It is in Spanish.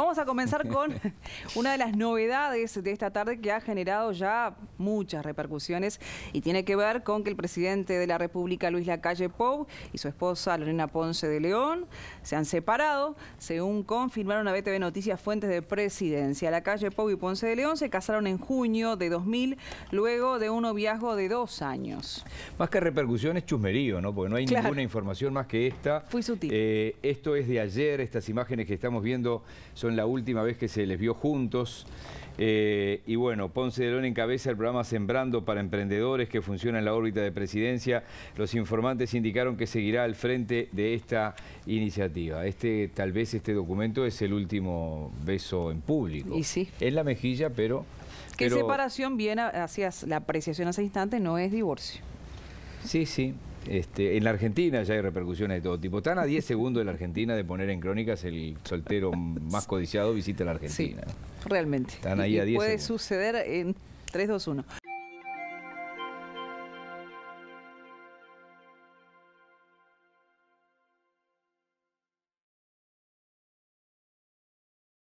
Vamos a comenzar con una de las novedades de esta tarde que ha generado ya muchas repercusiones y tiene que ver con que el presidente de la República, Luis Lacalle Pou, y su esposa, Lorena Ponce de León, se han separado, según confirmaron a BTV Noticias fuentes de presidencia. Lacalle Pou y Ponce de León se casaron en junio de 2000, luego de un noviazgo de dos años. Más que repercusiones, chusmerío, ¿no? Porque no hay ninguna información más que esta. Fui sutil. Eh, esto es de ayer, estas imágenes que estamos viendo son la última vez que se les vio juntos. Eh, y bueno, Ponce de León encabeza el programa Sembrando para Emprendedores que funciona en la órbita de presidencia. Los informantes indicaron que seguirá al frente de esta iniciativa. Este, tal vez este documento es el último beso en público. Y sí. En la mejilla, pero... ¿Qué separación viene hacia la apreciación ese instante? No es divorcio. Sí, sí. Este, en la Argentina ya hay repercusiones de todo tipo. Están a 10 segundos de la Argentina de poner en crónicas el soltero más codiciado visita la Argentina. realmente. Están ahí a 10 Puede suceder en 3, 2, 1.